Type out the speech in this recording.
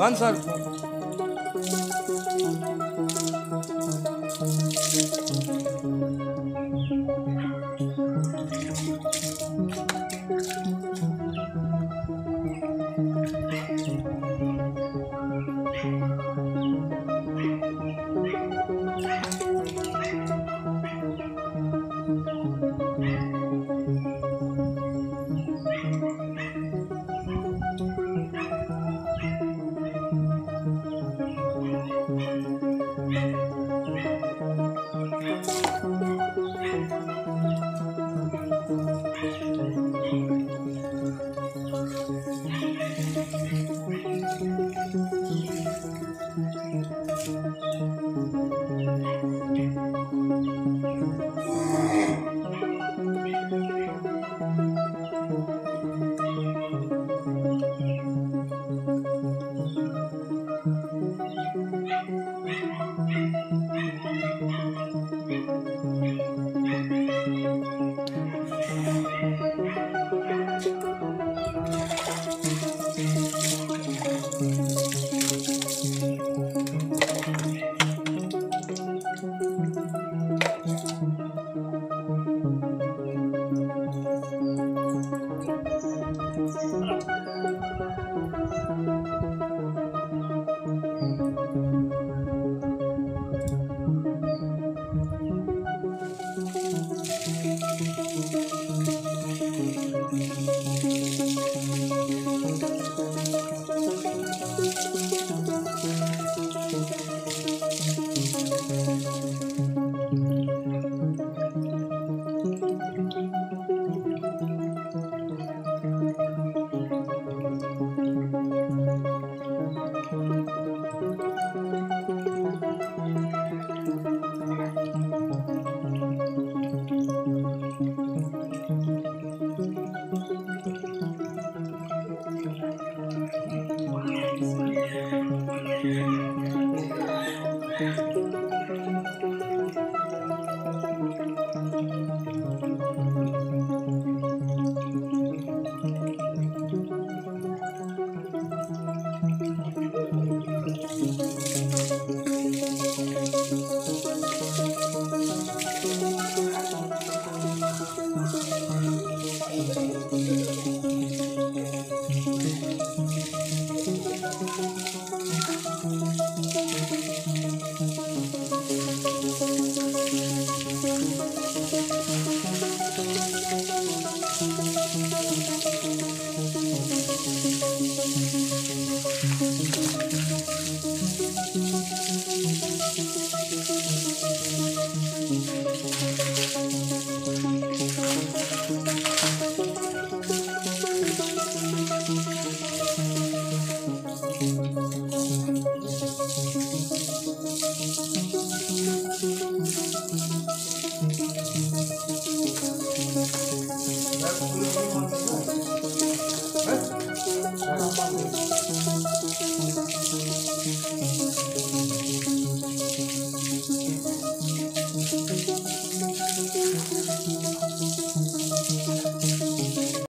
One sir.